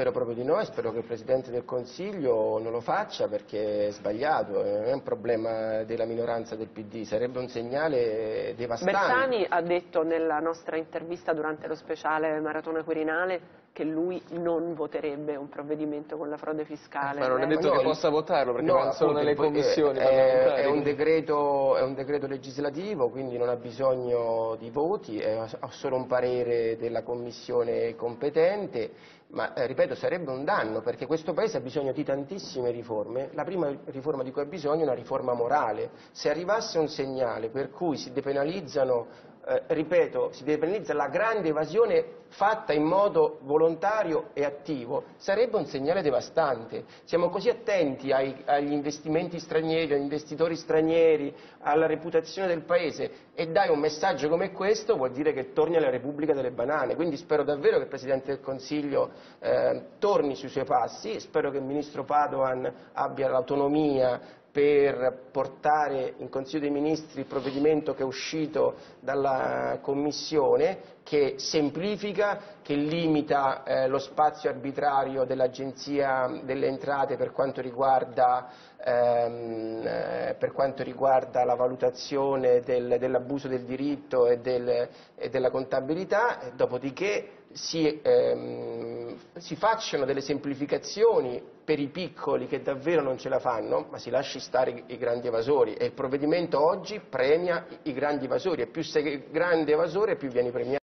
spero proprio di no e spero che il Presidente del Consiglio non lo faccia perché è sbagliato, non è un problema della minoranza del PD, sarebbe un segnale devastante. Bersani ha detto nella nostra intervista durante lo speciale Maratona Quirinale che lui non voterebbe un provvedimento con la frode fiscale. Ma non è Eh, detto no, che possa votarlo perché No, appunto, nelle il- commissioni è, è un decreto, è un decreto legislativo, quindi non ha bisogno di voti, è- ha solo un parere della commissione competente, ma eh, ripeto sarebbe un danno perché questo Paese ha bisogno di tantissime riforme, la prima riforma di cui ha bisogno è una riforma morale, se arrivasse un segnale per cui si depenalizzano eh, ripeto, si depenalizza la grande evasione fatta in modo volontario e attivo, sarebbe un segnale devastante. Siamo così attenti ai- agli investimenti stranieri, agli investitori stranieri, alla reputazione del Paese e dai un messaggio come questo vuol dire che torni alla Repubblica delle Banane. Quindi spero davvero che il Presidente del Consiglio eh, torni sui suoi passi, spero che il Ministro Padoan abbia l'autonomia per portare in Consiglio dei Ministri il provvedimento che è uscito dalla Commissione che semplifica, che limita eh, lo spazio arbitrario dell'Agenzia delle Entrate per quanto riguarda, ehm, eh, per quanto riguarda la valutazione del- dell'abuso del diritto e, del- e della contabilità, dopodiché si, ehm, si facciano delle semplificazioni per i piccoli che davvero non ce la fanno, ma si lasci stare i, grandi evasori e il provvedimento oggi premia i grandi evasori e più sei grande evasore più vieni premiato.